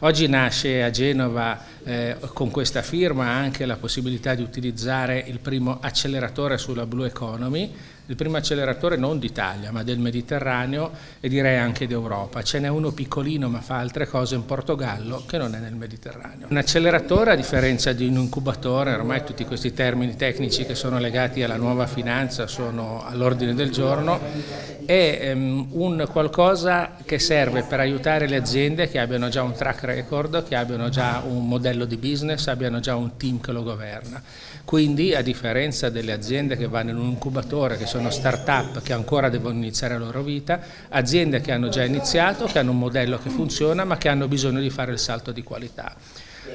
Oggi nasce a Genova eh, con questa firma anche la possibilità di utilizzare il primo acceleratore sulla Blue Economy, il primo acceleratore non d'Italia ma del Mediterraneo e direi anche d'Europa. Ce n'è uno piccolino ma fa altre cose in Portogallo che non è nel Mediterraneo. Un acceleratore a differenza di un incubatore, ormai tutti questi termini tecnici che sono legati alla nuova finanza sono all'ordine del giorno, è um, un qualcosa che serve per aiutare le aziende che abbiano già un track record, che abbiano già un modello di business, abbiano già un team che lo governa. Quindi a differenza delle aziende che vanno in un incubatore, che sono start-up che ancora devono iniziare la loro vita, aziende che hanno già iniziato, che hanno un modello che funziona ma che hanno bisogno di fare il salto di qualità.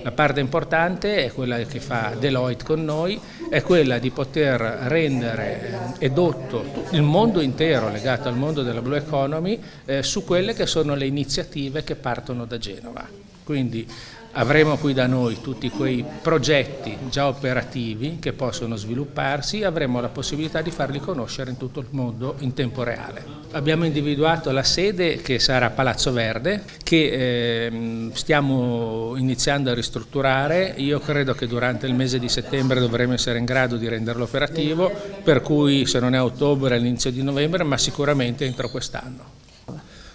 La parte importante è quella che fa Deloitte con noi, è quella di poter rendere edotto il mondo intero legato al mondo della Blue Economy eh, su quelle che sono le iniziative che partono da Genova. Quindi Avremo qui da noi tutti quei progetti già operativi che possono svilupparsi e avremo la possibilità di farli conoscere in tutto il mondo in tempo reale. Abbiamo individuato la sede che sarà Palazzo Verde che eh, stiamo iniziando a ristrutturare, io credo che durante il mese di settembre dovremo essere in grado di renderlo operativo, per cui se non è a ottobre all'inizio di novembre ma sicuramente entro quest'anno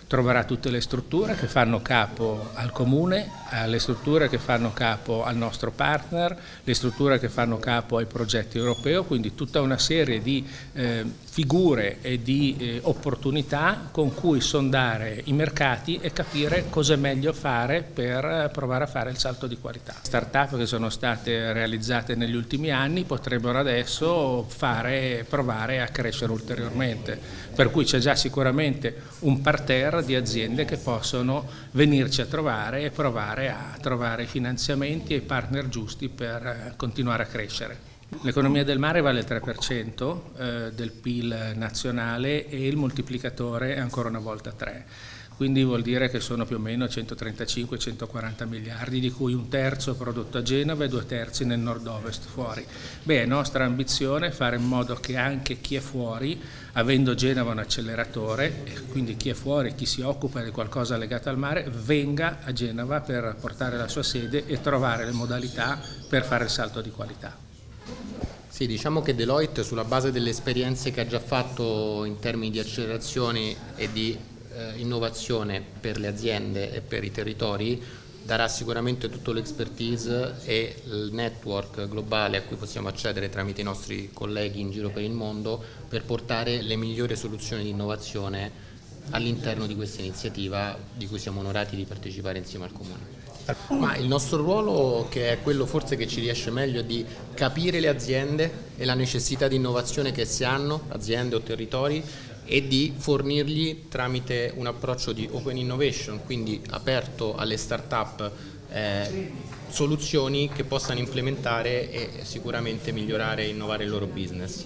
troverà tutte le strutture che fanno capo al comune, le strutture che fanno capo al nostro partner, le strutture che fanno capo ai progetti europei, quindi tutta una serie di eh, figure e di eh, opportunità con cui sondare i mercati e capire cosa è meglio fare per provare a fare il salto di qualità. Start-up che sono state realizzate negli ultimi anni potrebbero adesso fare, provare a crescere ulteriormente, per cui c'è già sicuramente un parterre di aziende che possono venirci a trovare e provare a trovare finanziamenti e partner giusti per eh, continuare a crescere. L'economia del mare vale il 3% eh, del PIL nazionale e il moltiplicatore è ancora una volta 3 quindi vuol dire che sono più o meno 135-140 miliardi, di cui un terzo prodotto a Genova e due terzi nel nord-ovest fuori. Beh, è nostra ambizione fare in modo che anche chi è fuori, avendo Genova un acceleratore, e quindi chi è fuori, chi si occupa di qualcosa legato al mare, venga a Genova per portare la sua sede e trovare le modalità per fare il salto di qualità. Sì, diciamo che Deloitte sulla base delle esperienze che ha già fatto in termini di accelerazioni e di eh, innovazione per le aziende e per i territori darà sicuramente tutto l'expertise e il network globale a cui possiamo accedere tramite i nostri colleghi in giro per il mondo per portare le migliori soluzioni di innovazione all'interno di questa iniziativa di cui siamo onorati di partecipare insieme al Comune. Ma il nostro ruolo, che è quello forse che ci riesce meglio, è di capire le aziende e la necessità di innovazione che esse hanno, aziende o territori, e di fornirgli tramite un approccio di open innovation, quindi aperto alle start-up eh, soluzioni che possano implementare e sicuramente migliorare e innovare il loro business.